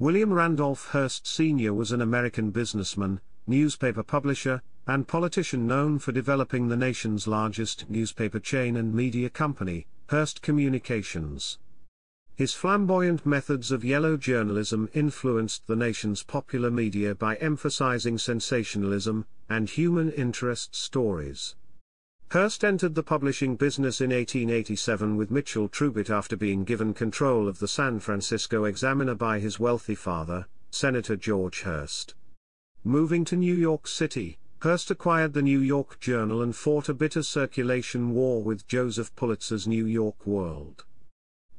William Randolph Hearst Sr. was an American businessman, newspaper publisher, and politician known for developing the nation's largest newspaper chain and media company, Hearst Communications. His flamboyant methods of yellow journalism influenced the nation's popular media by emphasizing sensationalism and human interest stories. Hearst entered the publishing business in 1887 with Mitchell Trubitt after being given control of the San Francisco Examiner by his wealthy father, Senator George Hearst. Moving to New York City, Hearst acquired the New York Journal and fought a bitter circulation war with Joseph Pulitzer's New York World.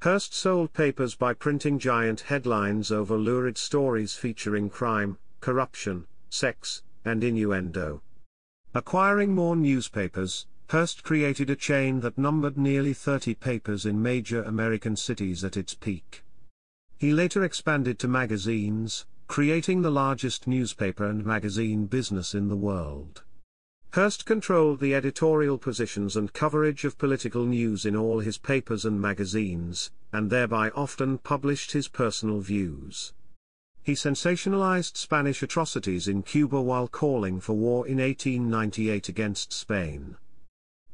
Hearst sold papers by printing giant headlines over lurid stories featuring crime, corruption, sex, and innuendo. Acquiring more newspapers, Hearst created a chain that numbered nearly 30 papers in major American cities at its peak. He later expanded to magazines, creating the largest newspaper and magazine business in the world. Hearst controlled the editorial positions and coverage of political news in all his papers and magazines, and thereby often published his personal views. He sensationalized Spanish atrocities in Cuba while calling for war in 1898 against Spain.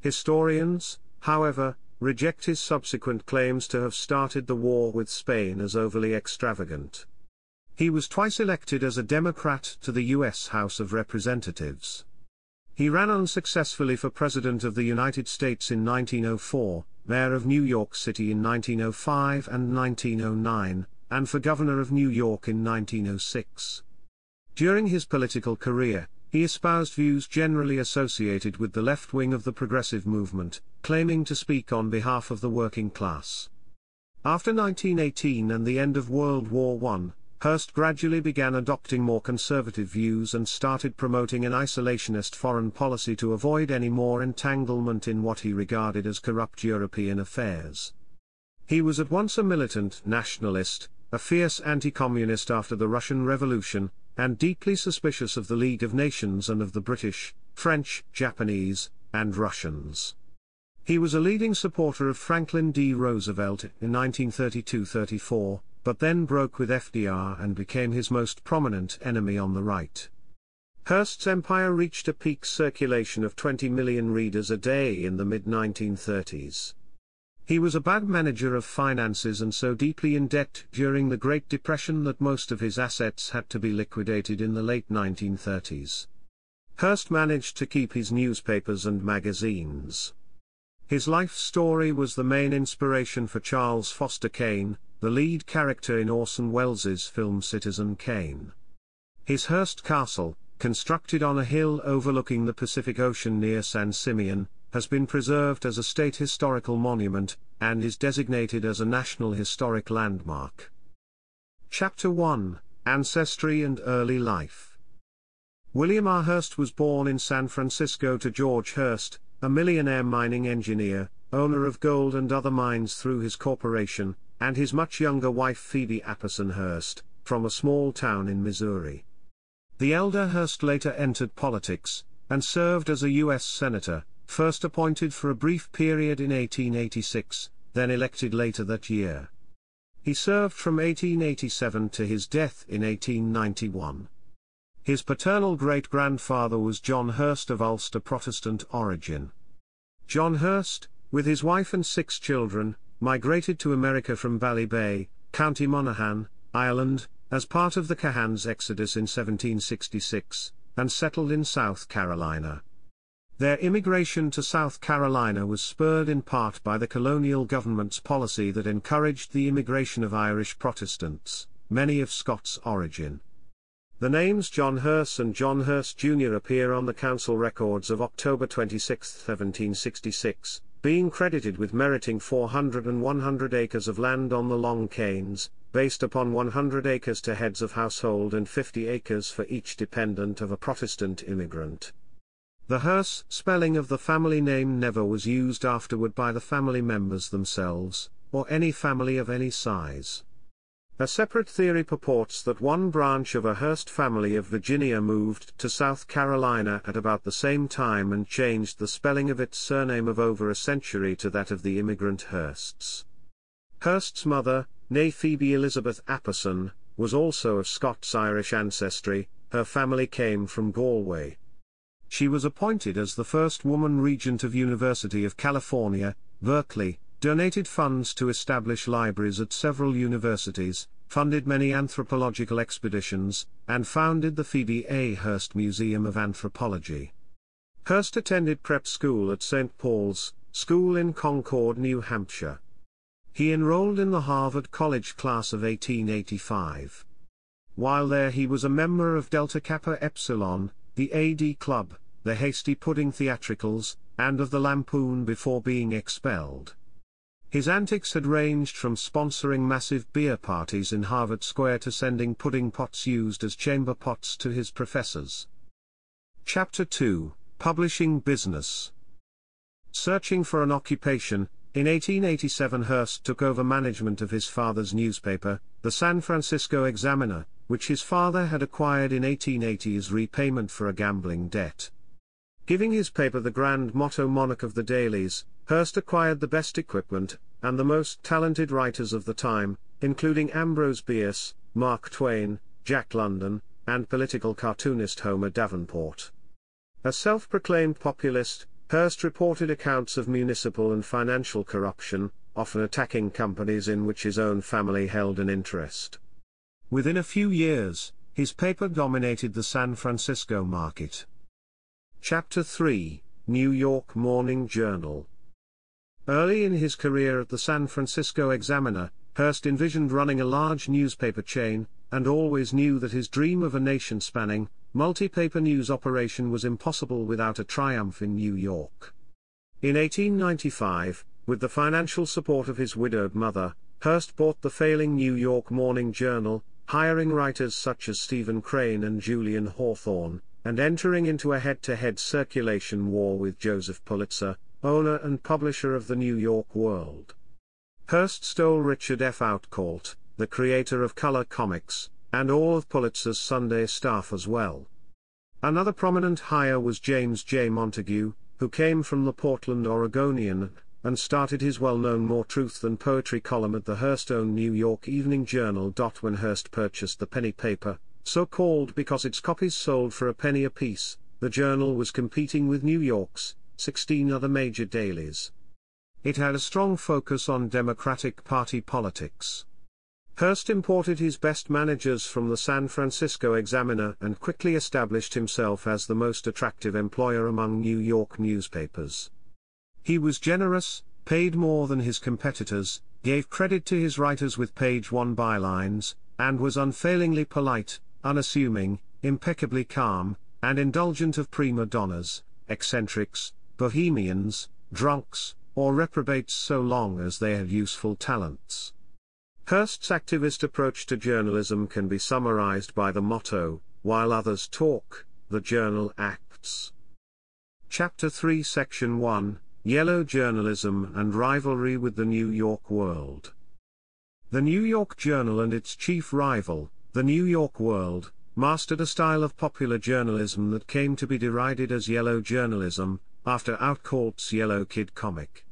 Historians, however, reject his subsequent claims to have started the war with Spain as overly extravagant. He was twice elected as a Democrat to the U.S. House of Representatives. He ran unsuccessfully for President of the United States in 1904, Mayor of New York City in 1905 and 1909, and for Governor of New York in 1906. During his political career, he espoused views generally associated with the left wing of the progressive movement, claiming to speak on behalf of the working class. After 1918 and the end of World War I, Hearst gradually began adopting more conservative views and started promoting an isolationist foreign policy to avoid any more entanglement in what he regarded as corrupt European affairs. He was at once a militant nationalist, a fierce anti-communist after the Russian Revolution, and deeply suspicious of the League of Nations and of the British, French, Japanese, and Russians. He was a leading supporter of Franklin D. Roosevelt in 1932-34, but then broke with FDR and became his most prominent enemy on the right. Hearst's empire reached a peak circulation of 20 million readers a day in the mid-1930s. He was a bad manager of finances and so deeply in debt during the Great Depression that most of his assets had to be liquidated in the late 1930s. Hearst managed to keep his newspapers and magazines. His life story was the main inspiration for Charles Foster Kane, the lead character in Orson Welles' film Citizen Kane. His Hearst Castle, constructed on a hill overlooking the Pacific Ocean near San Simeon, has been preserved as a state historical monument, and is designated as a National Historic Landmark. Chapter 1 Ancestry and Early Life William R. Hearst was born in San Francisco to George Hearst, a millionaire mining engineer, owner of gold and other mines through his corporation, and his much younger wife Phoebe Apperson Hearst, from a small town in Missouri. The elder Hearst later entered politics, and served as a U.S. Senator, first appointed for a brief period in 1886, then elected later that year. He served from 1887 to his death in 1891. His paternal great-grandfather was John Hurst of Ulster Protestant origin. John Hurst, with his wife and six children, migrated to America from Ballybay, County Monaghan, Ireland, as part of the Cahan's exodus in 1766, and settled in South Carolina. Their immigration to South Carolina was spurred in part by the colonial government's policy that encouraged the immigration of Irish Protestants, many of Scots origin. The names John Hearst and John Hearst Jr. appear on the council records of October 26, 1766, being credited with meriting 400 and 100 acres of land on the Long Canes, based upon 100 acres to heads of household and 50 acres for each dependent of a Protestant immigrant. The Hearst spelling of the family name never was used afterward by the family members themselves, or any family of any size. A separate theory purports that one branch of a Hearst family of Virginia moved to South Carolina at about the same time and changed the spelling of its surname of over a century to that of the immigrant Hearsts. Hearst's mother, née Phoebe Elizabeth Apperson, was also of Scots-Irish ancestry, her family came from Galway. She was appointed as the first woman regent of University of California, Berkeley, donated funds to establish libraries at several universities, funded many anthropological expeditions, and founded the Phoebe A. Hearst Museum of Anthropology. Hearst attended prep school at St. Paul's School in Concord, New Hampshire. He enrolled in the Harvard College class of 1885. While there he was a member of Delta Kappa Epsilon, the AD Club, the Hasty Pudding Theatricals, and of the Lampoon before being expelled. His antics had ranged from sponsoring massive beer parties in Harvard Square to sending pudding pots used as chamber pots to his professors. Chapter 2 Publishing Business Searching for an occupation, in 1887 Hearst took over management of his father's newspaper, the San Francisco Examiner, which his father had acquired in 1880 as repayment for a gambling debt. Giving his paper the grand motto monarch of the dailies, Hearst acquired the best equipment, and the most talented writers of the time, including Ambrose Bierce, Mark Twain, Jack London, and political cartoonist Homer Davenport. A self-proclaimed populist, Hearst reported accounts of municipal and financial corruption, often attacking companies in which his own family held an interest. Within a few years, his paper dominated the San Francisco market. Chapter 3 New York Morning Journal Early in his career at the San Francisco Examiner, Hearst envisioned running a large newspaper chain, and always knew that his dream of a nation-spanning, multi-paper news operation was impossible without a triumph in New York. In 1895, with the financial support of his widowed mother, Hearst bought the failing New York Morning Journal, hiring writers such as Stephen Crane and Julian Hawthorne, and entering into a head-to-head circulation war with Joseph Pulitzer, owner and publisher of the New York World. Hearst stole Richard F. Outcault, the creator of color comics, and all of Pulitzer's Sunday staff as well. Another prominent hire was James J. Montague, who came from the Portland Oregonian, and started his well-known More Truth Than Poetry column at the Hearst-owned New York Evening Journal. When Hearst purchased the penny paper, so called because its copies sold for a penny apiece, the journal was competing with New York's 16 other major dailies. It had a strong focus on Democratic Party politics. Hearst imported his best managers from the San Francisco Examiner and quickly established himself as the most attractive employer among New York newspapers. He was generous, paid more than his competitors, gave credit to his writers with page one bylines, and was unfailingly polite, unassuming, impeccably calm, and indulgent of prima donnas, eccentrics, bohemians, drunks, or reprobates so long as they have useful talents. Hearst's activist approach to journalism can be summarized by the motto, while others talk, the journal acts. Chapter 3 Section 1 Yellow Journalism and Rivalry with the New York World. The New York Journal and its chief rival, the New York World, mastered a style of popular journalism that came to be derided as yellow journalism, after Outcault's Yellow Kid comic.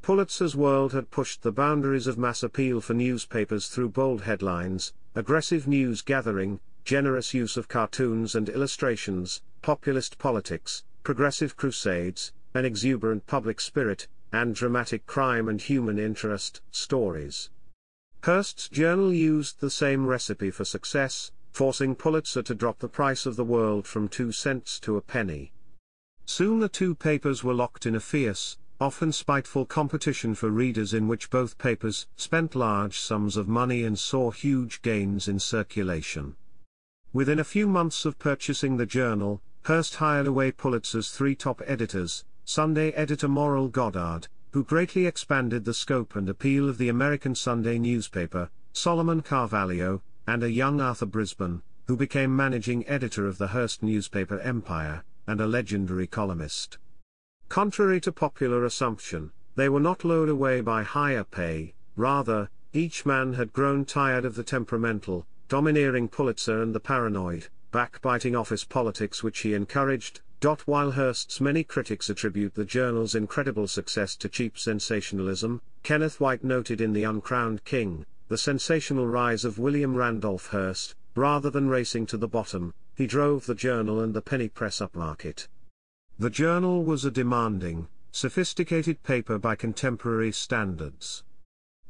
Pulitzer's World had pushed the boundaries of mass appeal for newspapers through bold headlines, aggressive news gathering, generous use of cartoons and illustrations, populist politics, progressive crusades, an exuberant public spirit, and dramatic crime and human interest stories. Hearst's journal used the same recipe for success, forcing Pulitzer to drop the price of the world from two cents to a penny. Soon the two papers were locked in a fierce, often spiteful competition for readers in which both papers spent large sums of money and saw huge gains in circulation. Within a few months of purchasing the journal, Hearst hired away Pulitzer's three top editors, Sunday editor Morrill Goddard, who greatly expanded the scope and appeal of the American Sunday newspaper, Solomon Carvalho, and a young Arthur Brisbane, who became managing editor of the Hearst newspaper Empire, and a legendary columnist. Contrary to popular assumption, they were not lured away by higher pay, rather, each man had grown tired of the temperamental, domineering Pulitzer and the paranoid, backbiting office politics which he encouraged. While Hearst's many critics attribute the journal's incredible success to cheap sensationalism, Kenneth Whyte noted in The Uncrowned King, the sensational rise of William Randolph Hearst, rather than racing to the bottom, he drove the journal and the penny press upmarket. The journal was a demanding, sophisticated paper by contemporary standards.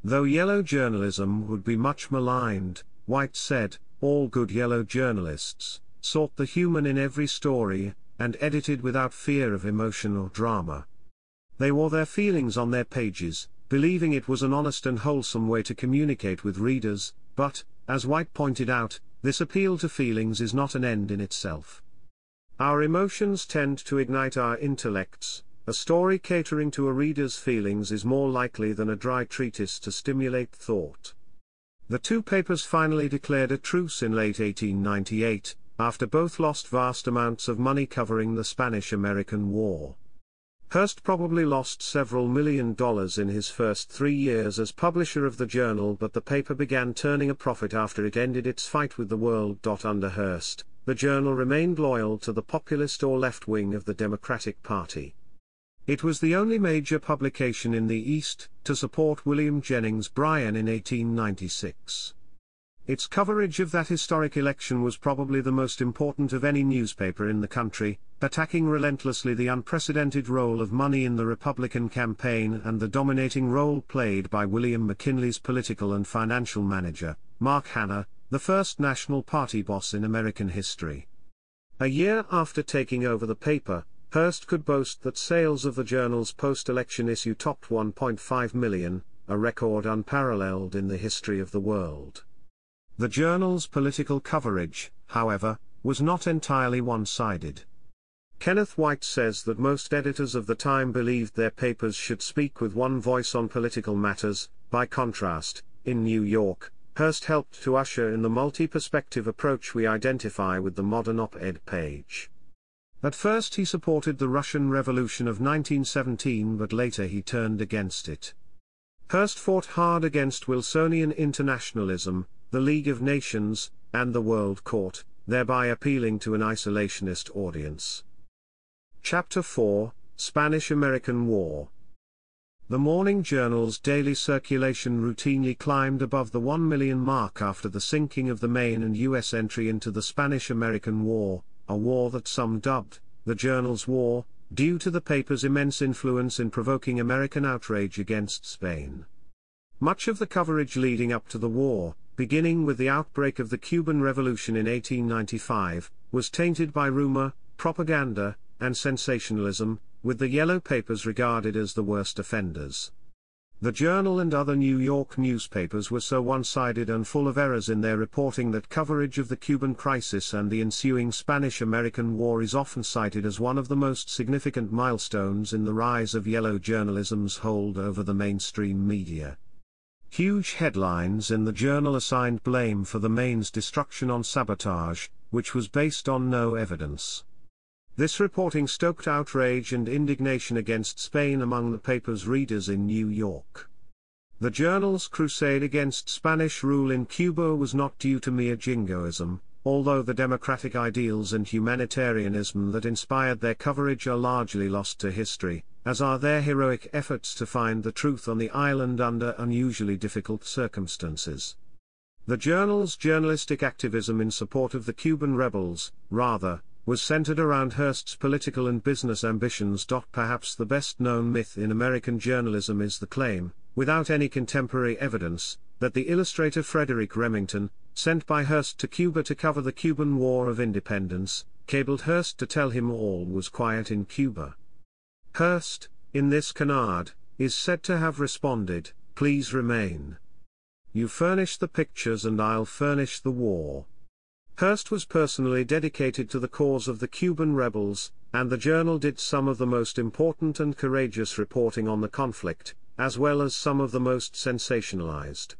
Though yellow journalism would be much maligned, Whyte said, all good yellow journalists sought the human in every story, and edited without fear of emotion or drama. They wore their feelings on their pages, believing it was an honest and wholesome way to communicate with readers, but, as Whyte pointed out, this appeal to feelings is not an end in itself. Our emotions tend to ignite our intellects, a story catering to a reader's feelings is more likely than a dry treatise to stimulate thought. The two papers finally declared a truce in late 1898, after both lost vast amounts of money covering the Spanish-American War. Hearst probably lost several million dollars in his first three years as publisher of the journal but the paper began turning a profit after it ended its fight with the world. Under Hearst, the journal remained loyal to the populist or left wing of the Democratic Party. It was the only major publication in the East to support William Jennings Bryan in 1896. Its coverage of that historic election was probably the most important of any newspaper in the country, attacking relentlessly the unprecedented role of money in the Republican campaign and the dominating role played by William McKinley's political and financial manager, Mark Hanna, the first National Party boss in American history. A year after taking over the paper, Hearst could boast that sales of the journal's post-election issue topped 1.5 million, a record unparalleled in the history of the world. The journal's political coverage, however, was not entirely one-sided. Kenneth Whyte says that most editors of the time believed their papers should speak with one voice on political matters, by contrast, in New York, Hearst helped to usher in the multi-perspective approach we identify with the modern op-ed page. At first he supported the Russian Revolution of 1917 but later he turned against it. Hearst fought hard against Wilsonian internationalism, the League of Nations, and the World Court, thereby appealing to an isolationist audience. Chapter 4 Spanish-American War The morning journal's daily circulation routinely climbed above the 1 million mark after the sinking of the Maine and U.S. entry into the Spanish-American War, a war that some dubbed, the Journal's War, due to the paper's immense influence in provoking American outrage against Spain. Much of the coverage leading up to the war, beginning with the outbreak of the Cuban Revolution in 1895, was tainted by rumor, propaganda, and sensationalism, with the yellow papers regarded as the worst offenders. The Journal and other New York newspapers were so one-sided and full of errors in their reporting that coverage of the Cuban crisis and the ensuing Spanish-American War is often cited as one of the most significant milestones in the rise of yellow journalism's hold over the mainstream media. Huge headlines in the Journal assigned blame for the Maine's destruction on sabotage, which was based on no evidence. This reporting stoked outrage and indignation against Spain among the paper's readers in New York. The journal's crusade against Spanish rule in Cuba was not due to mere jingoism, although the democratic ideals and humanitarianism that inspired their coverage are largely lost to history, as are their heroic efforts to find the truth on the island under unusually difficult circumstances. The journal's journalistic activism in support of the Cuban rebels, rather, was centered around Hearst's political and business ambitions. Perhaps the best known myth in American journalism is the claim, without any contemporary evidence, that the illustrator Frederic Remington, sent by Hearst to Cuba to cover the Cuban War of Independence, cabled Hearst to tell him all was quiet in Cuba. Hearst, in this canard, is said to have responded, Please remain. You furnish the pictures and I'll furnish the war. Hearst was personally dedicated to the cause of the Cuban rebels, and the journal did some of the most important and courageous reporting on the conflict, as well as some of the most sensationalized.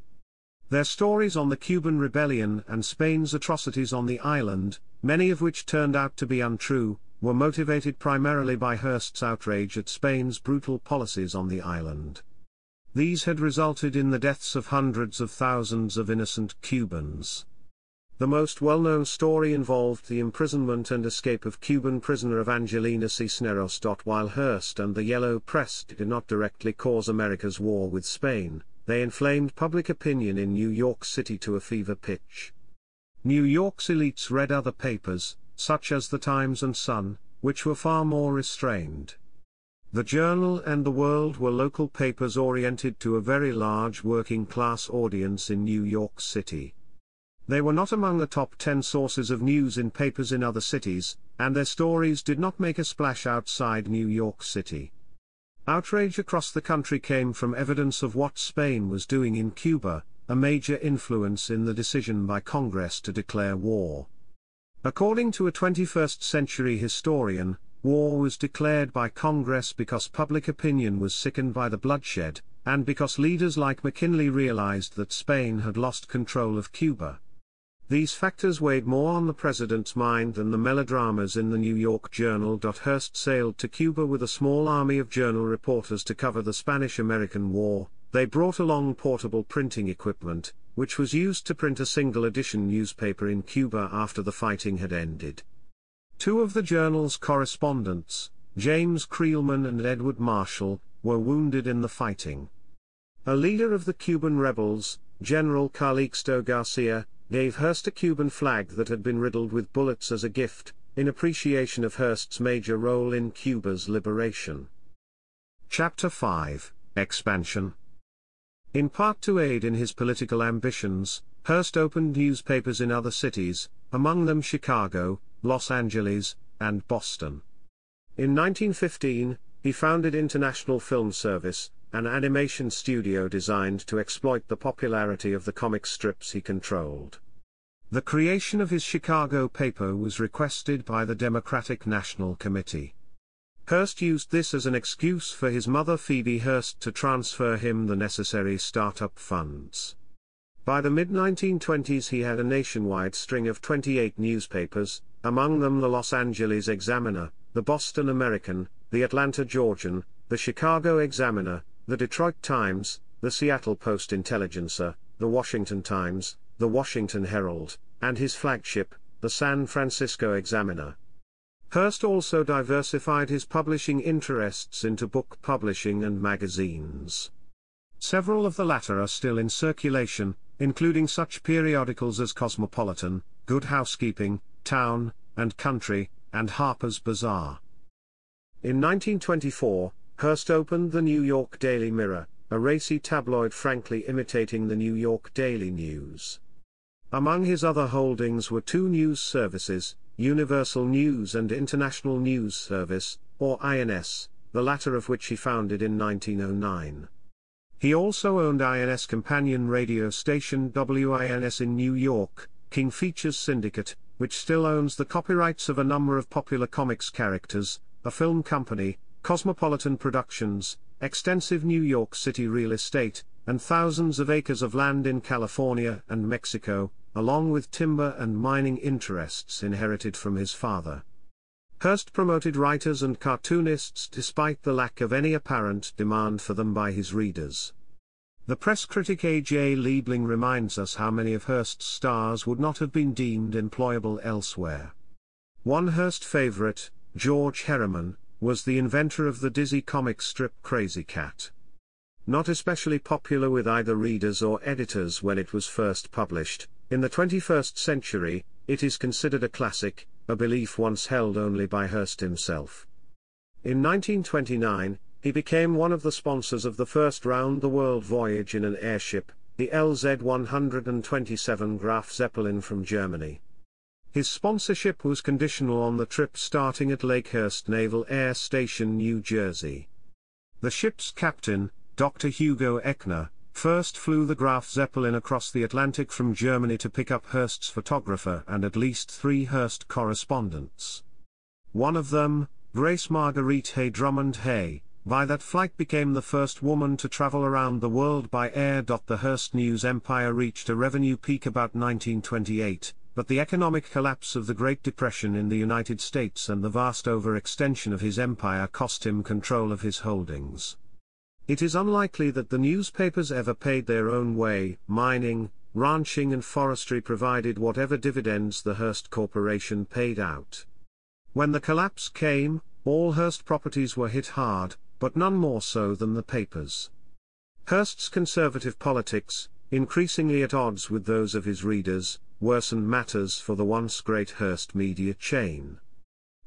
Their stories on the Cuban rebellion and Spain's atrocities on the island, many of which turned out to be untrue, were motivated primarily by Hearst's outrage at Spain's brutal policies on the island. These had resulted in the deaths of hundreds of thousands of innocent Cubans. The most well-known story involved the imprisonment and escape of Cuban prisoner Evangelina Cisneros. While Hearst and the Yellow Press did not directly cause America's war with Spain, they inflamed public opinion in New York City to a fever pitch. New York's elites read other papers, such as the Times and Sun, which were far more restrained. The Journal and The World were local papers oriented to a very large working class audience in New York City. They were not among the top 10 sources of news in papers in other cities, and their stories did not make a splash outside New York City. Outrage across the country came from evidence of what Spain was doing in Cuba, a major influence in the decision by Congress to declare war. According to a 21st century historian, war was declared by Congress because public opinion was sickened by the bloodshed, and because leaders like McKinley realized that Spain had lost control of Cuba. These factors weighed more on the president's mind than the melodramas in the New York Journal. Hearst sailed to Cuba with a small army of journal reporters to cover the Spanish American War. They brought along portable printing equipment, which was used to print a single edition newspaper in Cuba after the fighting had ended. Two of the journal's correspondents, James Creelman and Edward Marshall, were wounded in the fighting. A leader of the Cuban rebels, General Calixto Garcia, gave Hearst a Cuban flag that had been riddled with bullets as a gift, in appreciation of Hearst's major role in Cuba's liberation. Chapter 5 Expansion In part to aid in his political ambitions, Hearst opened newspapers in other cities, among them Chicago, Los Angeles, and Boston. In 1915, he founded International Film Service, an animation studio designed to exploit the popularity of the comic strips he controlled. The creation of his Chicago paper was requested by the Democratic National Committee. Hearst used this as an excuse for his mother Phoebe Hearst to transfer him the necessary startup funds. By the mid-1920s he had a nationwide string of 28 newspapers, among them the Los Angeles Examiner, the Boston American, the Atlanta Georgian, the Chicago Examiner, the Detroit Times, the Seattle Post Intelligencer, the Washington Times, the Washington Herald, and his flagship, the San Francisco Examiner. Hearst also diversified his publishing interests into book publishing and magazines. Several of the latter are still in circulation, including such periodicals as Cosmopolitan, Good Housekeeping, Town, and Country, and Harper's Bazaar. In 1924, Hearst opened the New York Daily Mirror, a racy tabloid frankly imitating the New York Daily News. Among his other holdings were two news services, Universal News and International News Service, or INS, the latter of which he founded in 1909. He also owned INS companion radio station WINS in New York, King Features Syndicate, which still owns the copyrights of a number of popular comics characters, a film company, Cosmopolitan Productions, extensive New York City real estate, and thousands of acres of land in California and Mexico, along with timber and mining interests inherited from his father. Hearst promoted writers and cartoonists despite the lack of any apparent demand for them by his readers. The press critic A.J. Liebling reminds us how many of Hearst's stars would not have been deemed employable elsewhere. One Hearst favorite, George Herriman, was the inventor of the dizzy comic strip Krazy Kat. Not especially popular with either readers or editors when it was first published, in the 21st century, it is considered a classic, a belief once held only by Hearst himself. In 1929, he became one of the sponsors of the first round-the-world voyage in an airship, the LZ-127 Graf Zeppelin from Germany. His sponsorship was conditional on the trip starting at Lakehurst Naval Air Station, New Jersey. The ship's captain, Dr. Hugo Eckener, first flew the Graf Zeppelin across the Atlantic from Germany to pick up Hearst's photographer and at least three Hearst correspondents. One of them, Grace Marguerite Hay Drummond Hay, by that flight became the first woman to travel around the world by air. The Hearst News empire reached a revenue peak about 1928, but the economic collapse of the Great Depression in the United States and the vast overextension of his empire cost him control of his holdings. It is unlikely that the newspapers ever paid their own way, mining, ranching and forestry provided whatever dividends the Hearst Corporation paid out. When the collapse came, all Hearst properties were hit hard, but none more so than the papers. Hearst's conservative politics, increasingly at odds with those of his readers, worsened matters for the once great Hearst media chain.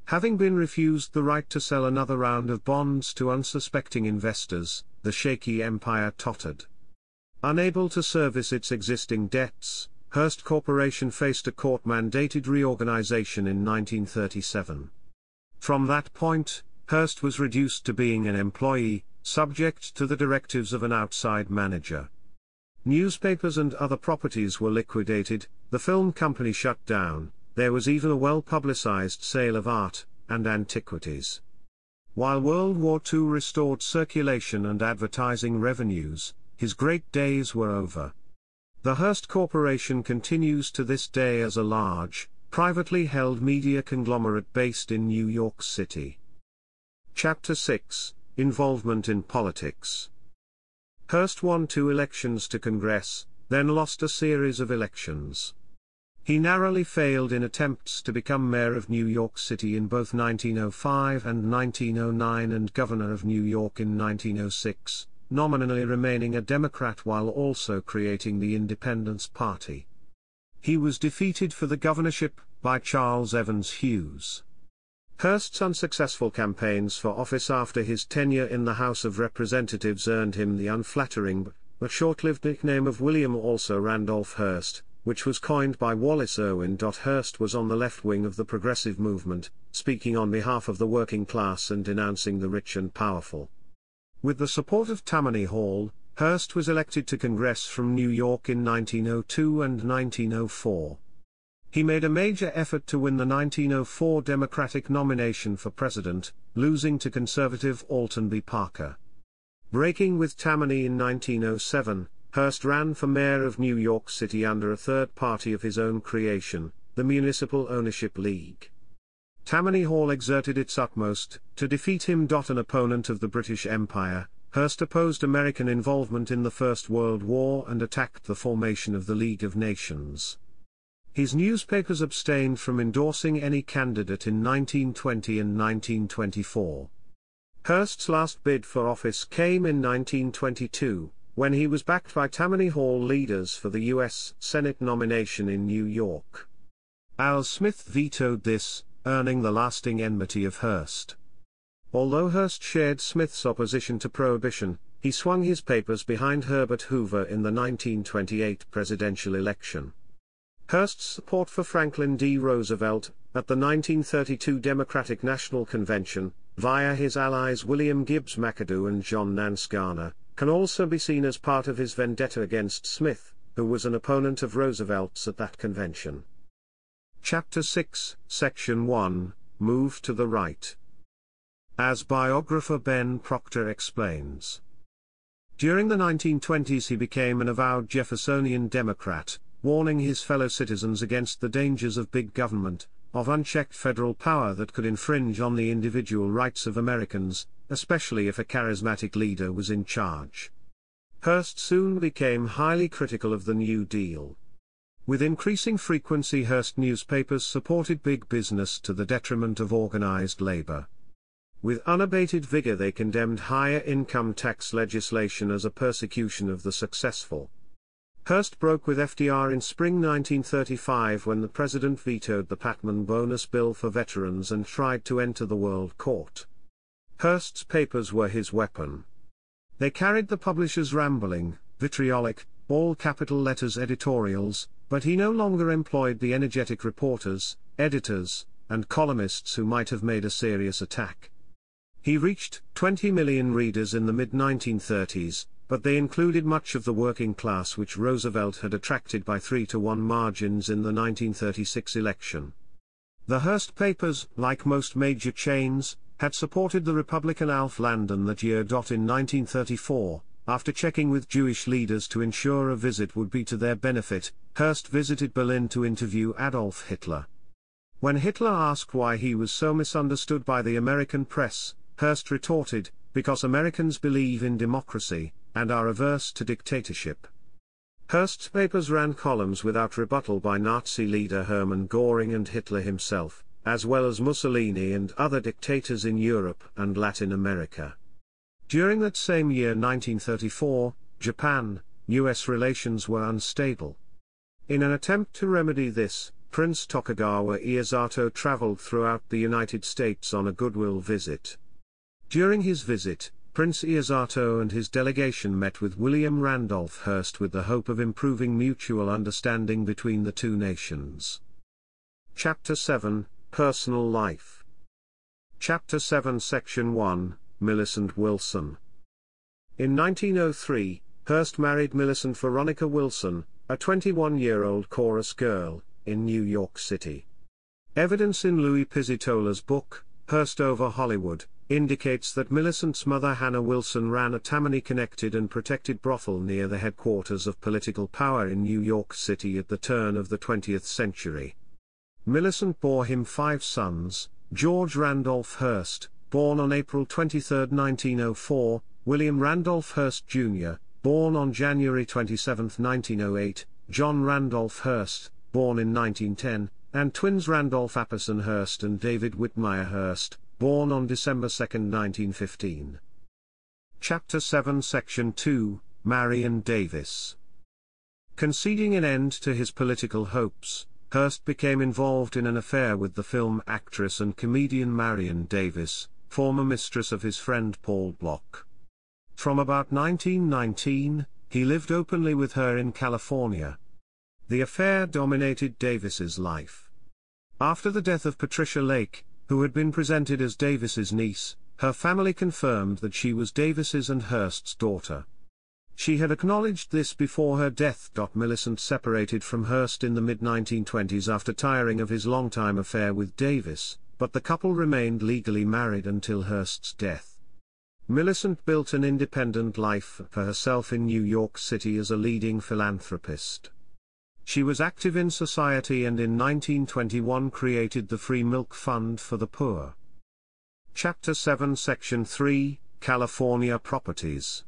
Having been refused the right to sell another round of bonds to unsuspecting investors, the shaky empire tottered. Unable to service its existing debts, Hearst Corporation faced a court-mandated reorganization in 1937. From that point, Hearst was reduced to being an employee, subject to the directives of an outside manager. Newspapers and other properties were liquidated, the film company shut down, there was even a well-publicized sale of art and antiquities. While World War II restored circulation and advertising revenues, his great days were over. The Hearst Corporation continues to this day as a large, privately held media conglomerate based in New York City. Chapter 6 Involvement in Politics Hearst won two elections to Congress, then lost a series of elections. He narrowly failed in attempts to become mayor of New York City in both 1905 and 1909 and governor of New York in 1906, nominally remaining a Democrat while also creating the Independence Party. He was defeated for the governorship by Charles Evans Hughes. Hearst's unsuccessful campaigns for office after his tenure in the House of Representatives earned him the unflattering but short-lived nickname of William also Randolph Hearst, which was coined by Wallace Irwin. Hearst was on the left wing of the progressive movement, speaking on behalf of the working class and denouncing the rich and powerful. With the support of Tammany Hall, Hearst was elected to Congress from New York in 1902 and 1904. He made a major effort to win the 1904 Democratic nomination for president, losing to conservative Alton B. Parker. Breaking with Tammany in 1907, Hearst ran for mayor of New York City under a third party of his own creation, the Municipal Ownership League. Tammany Hall exerted its utmost to defeat him. An opponent of the British Empire, Hearst opposed American involvement in the First World War and attacked the formation of the League of Nations. His newspapers abstained from endorsing any candidate in 1920 and 1924. Hearst's last bid for office came in 1922, when he was backed by Tammany Hall leaders for the U.S. Senate nomination in New York. Al Smith vetoed this, earning the lasting enmity of Hearst. Although Hearst shared Smith's opposition to prohibition, he swung his papers behind Herbert Hoover in the 1928 presidential election. Hearst's support for Franklin D. Roosevelt, at the 1932 Democratic National Convention, via his allies William Gibbs McAdoo and John Nance Garner, can also be seen as part of his vendetta against Smith, who was an opponent of Roosevelt's at that convention. Chapter 6, Section 1 Move to the Right. As biographer Ben Proctor explains, during the 1920s he became an avowed Jeffersonian Democrat, warning his fellow citizens against the dangers of big government, of unchecked federal power that could infringe on the individual rights of Americans, especially if a charismatic leader was in charge. Hearst soon became highly critical of the New Deal. With increasing frequency Hearst newspapers supported big business to the detriment of organized labor. With unabated vigor they condemned higher income tax legislation as a persecution of the successful. Hearst broke with FDR in spring 1935 when the president vetoed the Patman bonus bill for veterans and tried to enter the World Court. Hearst's papers were his weapon. They carried the publisher's rambling, vitriolic, all capital letters editorials, but he no longer employed the energetic reporters, editors, and columnists who might have made a serious attack. He reached 20 million readers in the mid 1930s, but they included much of the working class which Roosevelt had attracted by 3 to 1 margins in the 1936 election. The Hearst papers, like most major chains, had supported the Republican Alf Landon that year. In 1934, after checking with Jewish leaders to ensure a visit would be to their benefit, Hearst visited Berlin to interview Adolf Hitler. When Hitler asked why he was so misunderstood by the American press, Hearst retorted, because Americans believe in democracy, and are averse to dictatorship. Hearst's papers ran columns without rebuttal by Nazi leader Hermann Göring and Hitler himself, as well as Mussolini and other dictators in Europe and Latin America. During that same year 1934, Japan, US relations were unstable. In an attempt to remedy this, Prince Tokugawa Iesato traveled throughout the United States on a goodwill visit. During his visit, Prince Iesato and his delegation met with William Randolph Hearst with the hope of improving mutual understanding between the two nations. Chapter 7 Personal Life Chapter 7 Section 1 Millicent Willson In 1903, Hearst married Millicent Veronica Willson, a 21-year-old chorus girl, in New York City. Evidence in Louis Pizzitola's book, Hearst over Hollywood, indicates that Millicent's mother Hannah Willson ran a Tammany-connected and protected brothel near the headquarters of political power in New York City at the turn of the 20th century. Millicent bore him five sons, George Randolph Hearst, born on April 23, 1904, William Randolph Hearst Jr., born on January 27, 1908, John Randolph Hearst, born in 1910, and twins Randolph Apperson Hearst and David Whitmire Hearst, born on December 2, 1915. Chapter 7 Section 2, Marion Davies Conceding an end to his political hopes, Hearst became involved in an affair with the film actress and comedian Marion Davies, former mistress of his friend Paul Block. From about 1919, he lived openly with her in California, the affair dominated Davies's life. After the death of Patricia Lake, who had been presented as Davies's niece, her family confirmed that she was Davies's and Hearst's daughter. She had acknowledged this before her death. Millicent separated from Hearst in the mid-1920s after tiring of his longtime affair with Davies, but the couple remained legally married until Hearst's death. Millicent built an independent life for herself in New York City as a leading philanthropist. She was active in society and in 1921 created the Free Milk Fund for the Poor. Chapter 7 Section 3 California Properties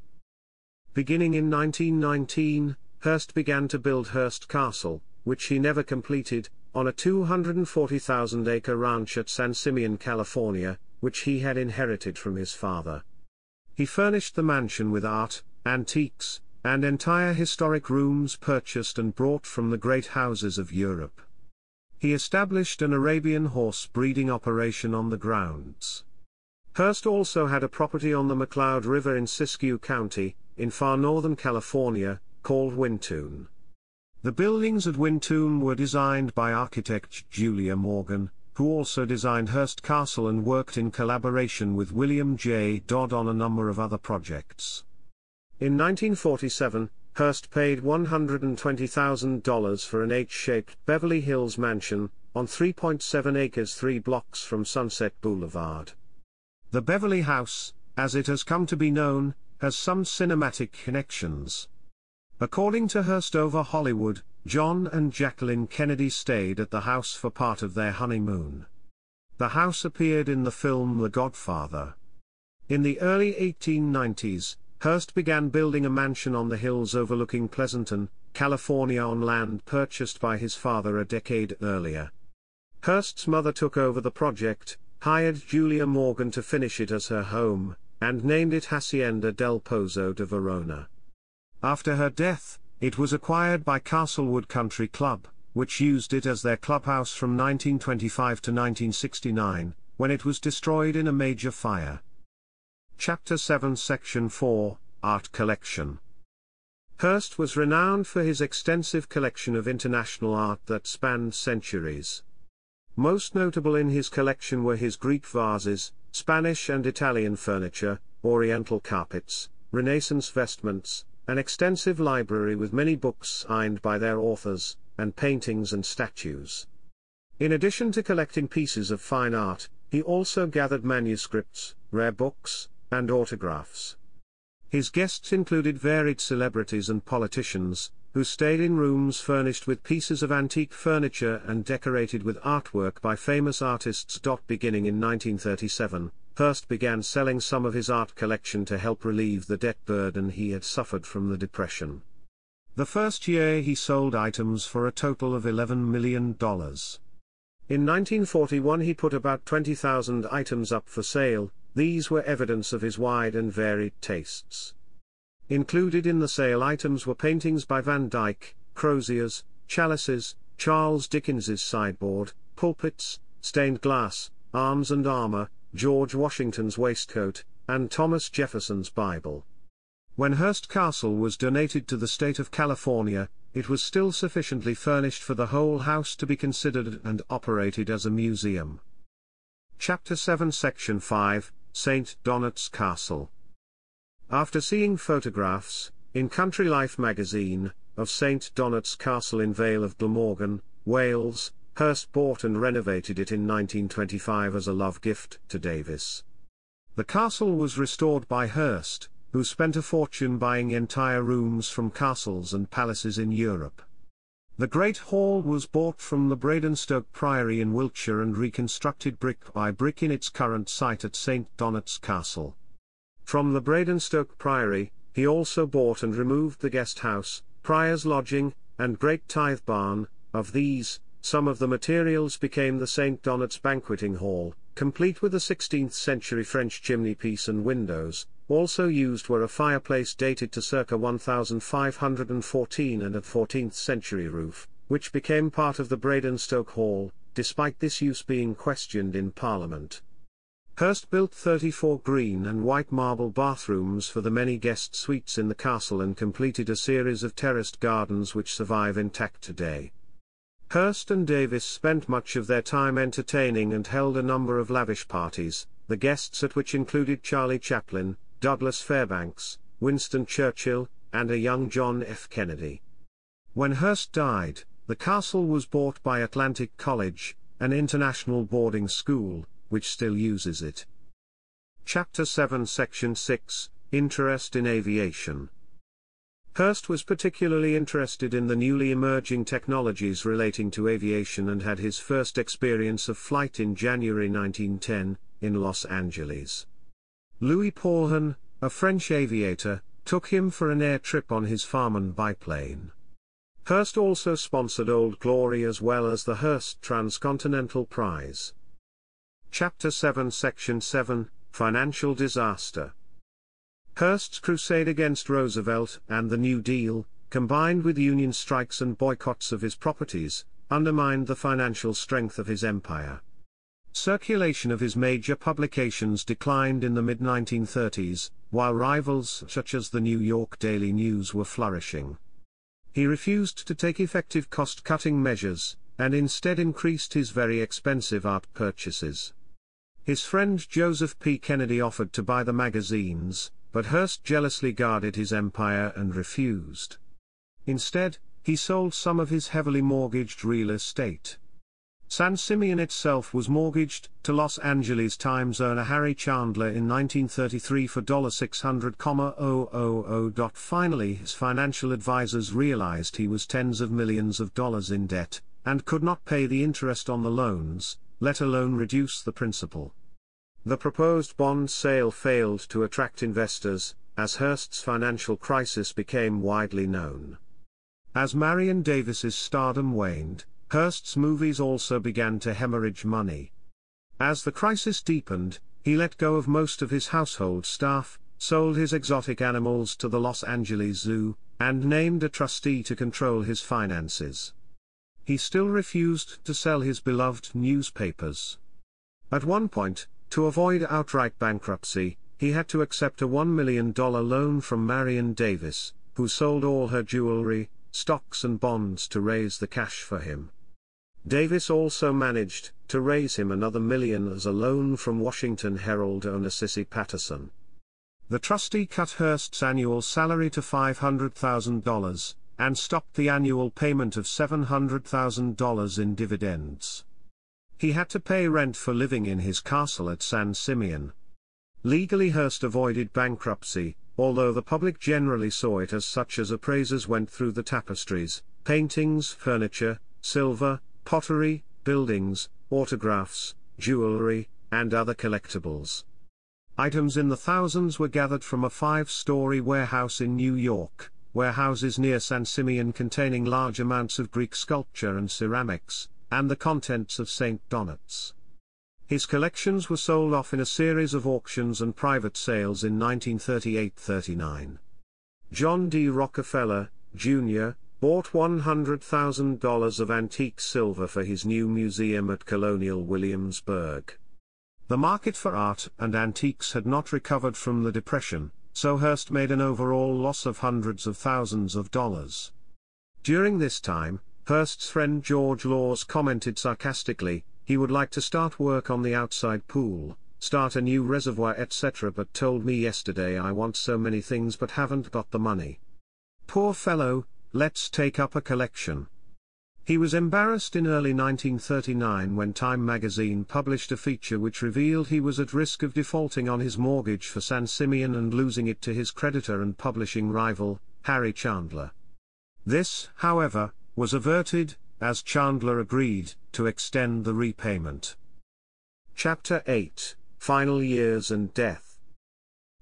Beginning in 1919, Hearst began to build Hearst Castle, which he never completed, on a 240,000-acre ranch at San Simeon, California, which he had inherited from his father. He furnished the mansion with art, antiques, and entire historic rooms purchased and brought from the great houses of Europe. He established an Arabian horse breeding operation on the grounds. Hearst also had a property on the McCloud River in Siskiyou County, in far northern California, called Wyntoun. The buildings at Wyntoun were designed by architect Julia Morgan, who also designed Hearst Castle and worked in collaboration with William J. Dodd on a number of other projects. In 1947, Hearst paid $120,000 for an H-shaped Beverly Hills mansion, on 3.7 acres 3 blocks from Sunset Boulevard. The Beverly House, as it has come to be known, has some cinematic connections. According to Hearst over Hollywood, John and Jacqueline Kennedy stayed at the house for part of their honeymoon. The house appeared in the film The Godfather. In the early 1890s, Hearst began building a mansion on the hills overlooking Pleasanton, California on land purchased by his father a decade earlier. Hearst's mother took over the project, hired Julia Morgan to finish it as her home, and named it Hacienda del Pozo de Verona. After her death, it was acquired by Castlewood Country Club, which used it as their clubhouse from 1925 to 1969, when it was destroyed in a major fire. Chapter 7 Section 4 Art Collection Hearst was renowned for his extensive collection of international art that spanned centuries. Most notable in his collection were his Greek vases, Spanish and Italian furniture, Oriental carpets, Renaissance vestments, an extensive library with many books signed by their authors, and paintings and statues. In addition to collecting pieces of fine art, he also gathered manuscripts, rare books, and autographs. His guests included varied celebrities and politicians, who stayed in rooms furnished with pieces of antique furniture and decorated with artwork by famous artists. Beginning in 1937, Hearst began selling some of his art collection to help relieve the debt burden he had suffered from the Depression. The first year he sold items for a total of $11 million. In 1941 he put about 20,000 items up for sale, these were evidence of his wide and varied tastes. Included in the sale items were paintings by Van Dyck, croziers, chalices, Charles Dickens's sideboard, pulpits, stained glass, arms and armor, George Washington's waistcoat, and Thomas Jefferson's Bible. When Hearst Castle was donated to the state of California, it was still sufficiently furnished for the whole house to be considered and operated as a museum. Chapter 7 Section 5 St. Donat's Castle After seeing photographs, in Country Life magazine, of St. Donat's Castle in Vale of Glamorgan, Wales, Hearst bought and renovated it in 1925 as a love gift to Davies. The castle was restored by Hearst, who spent a fortune buying entire rooms from castles and palaces in Europe. The Great Hall was bought from the Bradenstoke Priory in Wiltshire and reconstructed brick by brick in its current site at St. Donat's Castle. From the Bradenstoke Priory, he also bought and removed the guest house, Prior's Lodging, and Great Tithe Barn, of these, some of the materials became the St. Donat's Banqueting Hall, complete with a 16th century French chimney piece and windows, also used were a fireplace dated to circa 1514 and a 14th century roof, which became part of the Bradenstoke Hall, despite this use being questioned in Parliament. Hearst built 34 green and white marble bathrooms for the many guest suites in the castle and completed a series of terraced gardens which survive intact today. Hearst and Davies spent much of their time entertaining and held a number of lavish parties, the guests at which included Charlie Chaplin, Douglas Fairbanks, Winston Churchill, and a young John F. Kennedy. When Hearst died, the castle was bought by Atlantic College, an international boarding school, which still uses it. Chapter 7 Section 6 Interest in Aviation Hearst was particularly interested in the newly emerging technologies relating to aviation and had his first experience of flight in January 1910, in Los Angeles. Louis Paulhan, a French aviator, took him for an air trip on his Farman biplane. Hearst also sponsored Old Glory as well as the Hearst Transcontinental Prize. Chapter 7 Section 7 Financial Disaster Hearst's crusade against Roosevelt and the New Deal, combined with Union strikes and boycotts of his properties, undermined the financial strength of his empire. Circulation of his major publications declined in the mid-1930s, while rivals such as the New York Daily News were flourishing. He refused to take effective cost-cutting measures, and instead increased his very expensive art purchases. His friend Joseph P. Kennedy offered to buy the magazines, but Hearst jealously guarded his empire and refused. Instead, he sold some of his heavily mortgaged real estate. San Simeon itself was mortgaged to Los Angeles Times owner Harry Chandler in 1933 for $600,000. Finally, his financial advisors realized he was tens of millions of dollars in debt, and could not pay the interest on the loans, let alone reduce the principal. The proposed bond sale failed to attract investors, as Hearst's financial crisis became widely known. As Marion Davies's stardom waned, Hearst's movies also began to hemorrhage money. As the crisis deepened, he let go of most of his household staff, sold his exotic animals to the Los Angeles Zoo, and named a trustee to control his finances. He still refused to sell his beloved newspapers. At one point, to avoid outright bankruptcy, he had to accept a $1 million loan from Marion Davies, who sold all her jewelry, stocks and bonds to raise the cash for him. Davies also managed to raise him another million as a loan from Washington Herald owner Cissy Patterson. The trustee cut Hearst's annual salary to $500,000, and stopped the annual payment of $700,000 in dividends. He had to pay rent for living in his castle at San Simeon. Legally Hearst avoided bankruptcy, although the public generally saw it as such as appraisers went through the tapestries, paintings, furniture, silver, pottery, buildings, autographs, jewelry, and other collectibles. Items in the thousands were gathered from a five-story warehouse in New York, warehouses near San Simeon containing large amounts of Greek sculpture and ceramics, and the contents of St. Donat's. His collections were sold off in a series of auctions and private sales in 1938-39. John D. Rockefeller, Jr., bought $100,000 of antique silver for his new museum at Colonial Williamsburg. The market for art and antiques had not recovered from the Depression, so Hearst made an overall loss of hundreds of thousands of dollars. During this time, Hearst's friend George Loorz commented sarcastically, he would like to start work on the outside pool, start a new reservoir etc. but told me yesterday I want so many things but haven't got the money. Poor fellow, let's take up a collection. He was embarrassed in early 1939 when Time magazine published a feature which revealed he was at risk of defaulting on his mortgage for San Simeon and losing it to his creditor and publishing rival, Harry Chandler. This, however, was averted, as Chandler agreed to extend the repayment. Chapter 8 Final Years and Death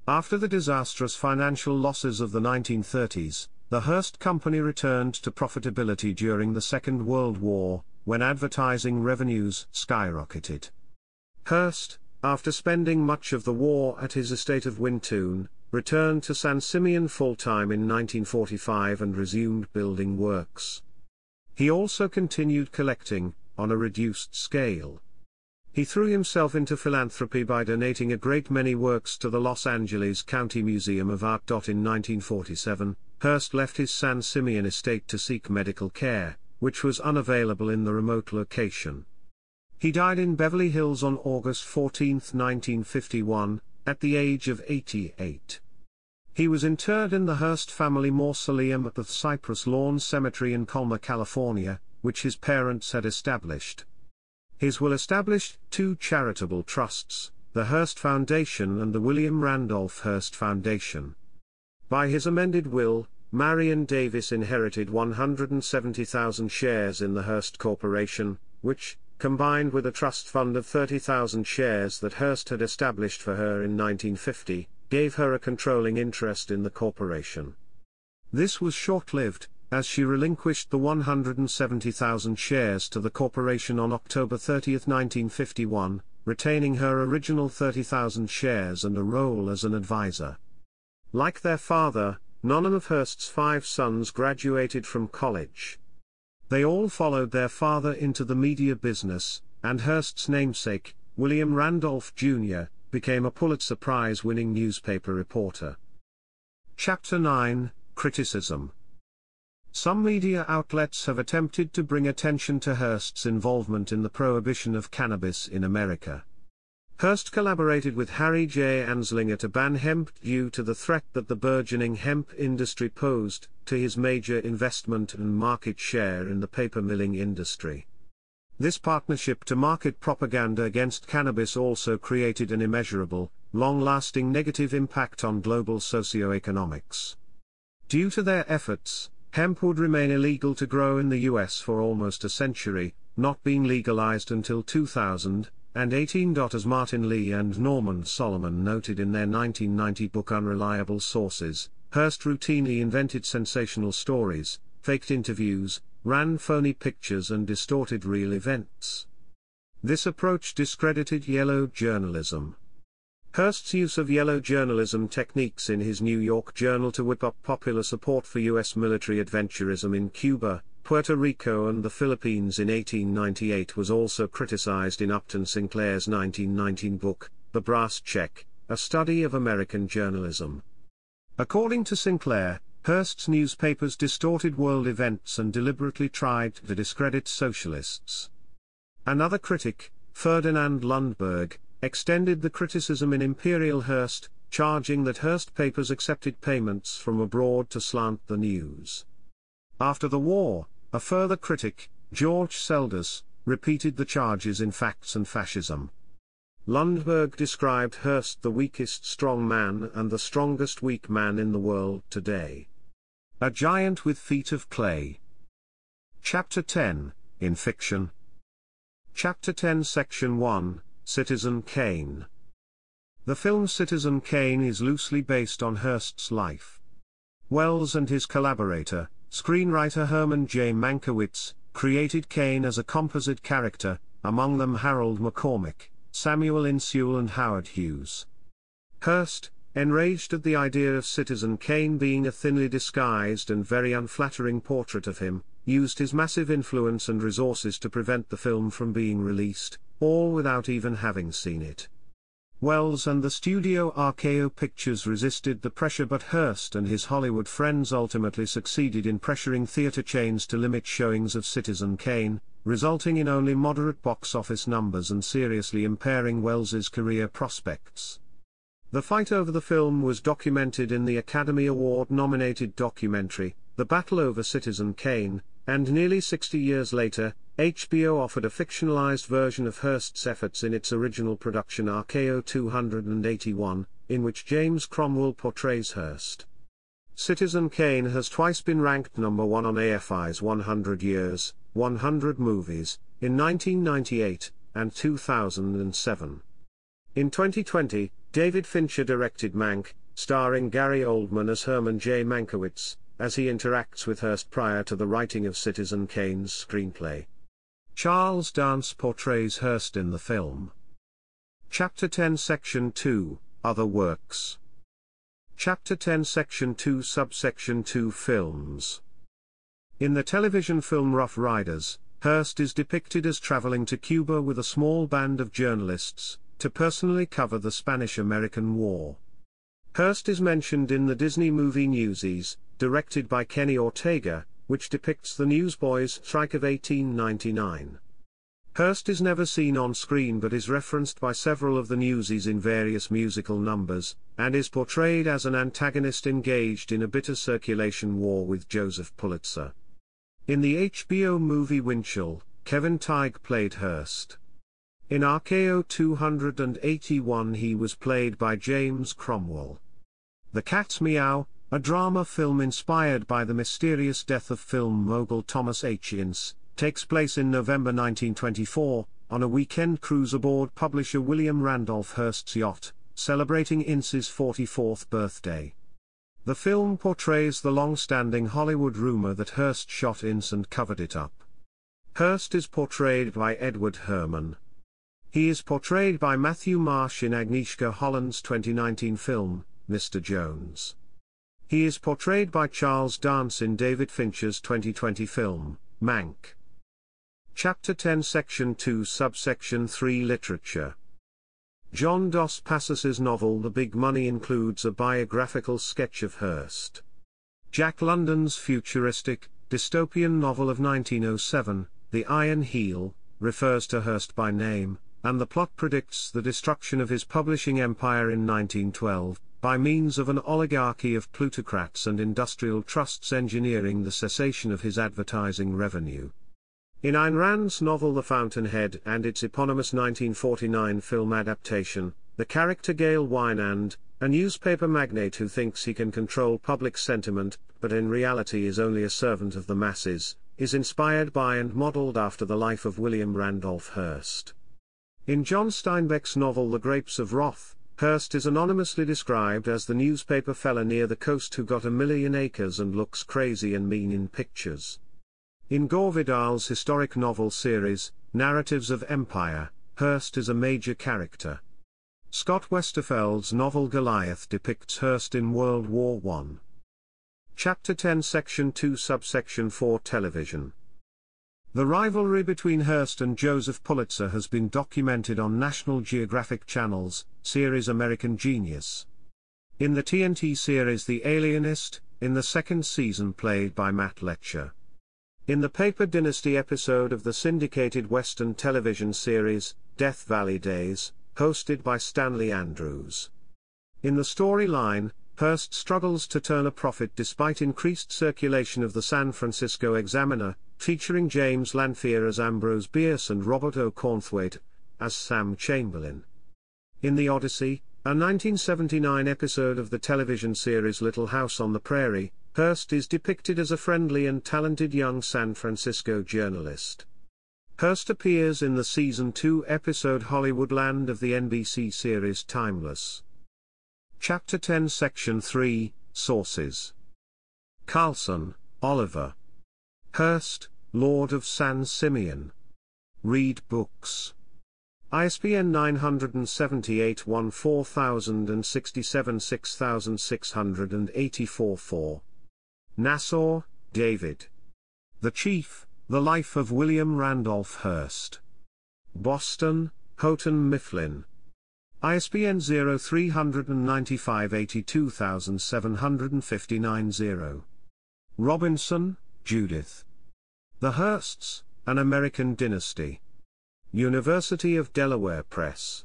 After the disastrous financial losses of the 1930s, the Hearst Company returned to profitability during the Second World War, when advertising revenues skyrocketed. Hearst, after spending much of the war at his estate of Wyntoon, returned to San Simeon full-time in 1945 and resumed building works. He also continued collecting, on a reduced scale. He threw himself into philanthropy by donating a great many works to the Los Angeles County Museum of Art. In 1947, Hearst left his San Simeon estate to seek medical care, which was unavailable in the remote location. He died in Beverly Hills on August 14, 1951, at the age of 88. He was interred in the Hearst family mausoleum at the Cypress Lawn Cemetery in Colma, California, which his parents had established. His will established two charitable trusts, the Hearst Foundation and the William Randolph Hearst Foundation. By his amended will, Marion Davies inherited 170,000 shares in the Hearst Corporation, which, combined with a trust fund of 30,000 shares that Hearst had established for her in 1950, gave her a controlling interest in the corporation. This was short-lived, as she relinquished the 170,000 shares to the corporation on October 30, 1951, retaining her original 30,000 shares and a role as an advisor. Like their father, none of Hearst's five sons graduated from college. They all followed their father into the media business, and Hearst's namesake, William Randolph Jr., became a Pulitzer Prize winning newspaper reporter. Chapter 9 Criticism Some media outlets have attempted to bring attention to Hearst's involvement in the prohibition of cannabis in America. Hearst collaborated with Harry J. Anslinger to ban hemp due to the threat that the burgeoning hemp industry posed to his major investment and market share in the paper milling industry. This partnership to market propaganda against cannabis also created an immeasurable, long-lasting negative impact on global socioeconomics. Due to their efforts, hemp would remain illegal to grow in the US for almost a century, not being legalized until 2000, and 18. As Martin Lee and Norman Solomon noted in their 1990 book Unreliable Sources, Hearst routinely invented sensational stories, faked interviews, ran phony pictures and distorted real events. This approach discredited yellow journalism. Hearst's use of yellow journalism techniques in his New York Journal to whip up popular support for U.S. military adventurism in Cuba, Puerto Rico and the Philippines in 1898 was also criticized in Upton Sinclair's 1919 book, The Brass Check, a study of American journalism. According to Sinclair, Hearst's newspapers distorted world events and deliberately tried to discredit socialists. Another critic, Ferdinand Lundberg, extended the criticism in Imperial Hearst, charging that Hearst papers accepted payments from abroad to slant the news. After the war, a further critic, George Seldes, repeated the charges in Facts and Fascism. Lundberg described Hearst the weakest strong man and the strongest weak man in the world today. A giant with feet of clay. Chapter 10, in Fiction. Chapter 10 Section 1, Citizen Kane. The film Citizen Kane is loosely based on Hearst's life. Welles and his collaborator, Screenwriter Herman J. Mankiewicz created Kane as a composite character, among them Harold McCormick, Samuel Insull and Howard Hughes. Hearst, enraged at the idea of Citizen Kane being a thinly disguised and very unflattering portrait of him, used his massive influence and resources to prevent the film from being released, all without even having seen it. Welles and the studio RKO Pictures resisted the pressure but Hearst and his Hollywood friends ultimately succeeded in pressuring theater chains to limit showings of Citizen Kane, resulting in only moderate box office numbers and seriously impairing Welles's career prospects. The fight over the film was documented in the Academy Award-nominated documentary, The Battle Over Citizen Kane, and nearly 60 years later, HBO offered a fictionalized version of Hearst's efforts in its original production RKO 281, in which James Cromwell portrays Hearst. Citizen Kane has twice been ranked number one on AFI's 100 Years, 100 Movies, in 1998 and 2007. In 2020, David Fincher directed Mank, starring Gary Oldman as Herman J. Mankiewicz, as he interacts with Hearst prior to the writing of Citizen Kane's screenplay. Charles Dance portrays Hearst in the film. Chapter 10 Section 2 Other Works Chapter 10 Section 2 Subsection 2 Films In the television film Rough Riders, Hearst is depicted as traveling to Cuba with a small band of journalists, to personally cover the Spanish-American War. Hearst is mentioned in the Disney movie Newsies, directed by Kenny Ortega, which depicts the newsboys' strike of 1899. Hearst is never seen on screen but is referenced by several of the Newsies in various musical numbers, and is portrayed as an antagonist engaged in a bitter circulation war with Joseph Pulitzer. In the HBO movie Winchell, Kevin Tighe played Hearst. In RKO 281 he was played by James Cromwell. The Cat's Meow, a drama film inspired by the mysterious death of film mogul Thomas H. Ince, takes place in November 1924, on a weekend cruise aboard publisher William Randolph Hearst's yacht, celebrating Ince's 44th birthday. The film portrays the long-standing Hollywood rumor that Hearst shot Ince and covered it up. Hearst is portrayed by Edward Herrmann. He is portrayed by Matthew Marsh in Agnieszka Holland's 2019 film, Mr. Jones. He is portrayed by Charles Dance in David Fincher's 2020 film, Mank. Chapter 10 Section 2 Subsection 3 Literature John Dos Passos's novel The Big Money includes a biographical sketch of Hearst. Jack London's futuristic, dystopian novel of 1907, The Iron Heel, refers to Hearst by name, and the plot predicts the destruction of his publishing empire in 1912, by means of an oligarchy of plutocrats and industrial trusts engineering the cessation of his advertising revenue. In Ayn Rand's novel The Fountainhead and its eponymous 1949 film adaptation, the character Gale Wynand, a newspaper magnate who thinks he can control public sentiment, but in reality is only a servant of the masses, is inspired by and modeled after the life of William Randolph Hearst. In John Steinbeck's novel The Grapes of Wrath, Hearst is anonymously described as the newspaper fella near the coast who got a million acres and looks crazy and mean in pictures. In Gore Vidal's historic novel series, Narratives of Empire, Hearst is a major character. Scott Westerfeld's novel Goliath depicts Hearst in World War I. Chapter 10 Section 2 Subsection 4 Television the rivalry between Hearst and Joseph Pulitzer has been documented on National Geographic Channel's series American Genius. In the TNT series The Alienist, in the second season played by Matt Letscher. In the Paper Dynasty episode of the syndicated Western television series, Death Valley Days, hosted by Stanley Andrews. In the storyline, Hearst struggles to turn a profit despite increased circulation of the San Francisco Examiner, featuring James Lanphier as Ambrose Bierce and Robert O. Cornthwaite as Sam Chamberlain. In The Odyssey, a 1979 episode of the television series Little House on the Prairie, Hearst is depicted as a friendly and talented young San Francisco journalist. Hearst appears in the season 2 episode Hollywoodland of the NBC series Timeless. Chapter 10 Section 3 Sources Carlson, Oliver. Hearst, Lord of San Simeon. Read books. ISBN 978 14067 6684 4. Nasaw, David. The Chief, The Life of William Randolph Hearst. Boston, Houghton Mifflin. ISBN 0395 82759 0. Robinson, Judith. The Hearsts, An American Dynasty. University of Delaware Press.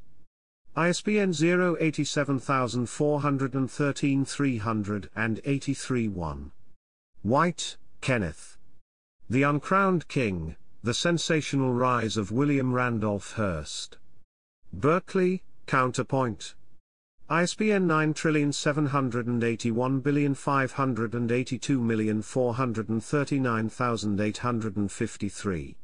ISBN 087413 383 1. Whyte, Kenneth. The Uncrowned King, The Sensational Rise of William Randolph Hearst. Berkeley, Counterpoint. ISBN 9781582439439,853.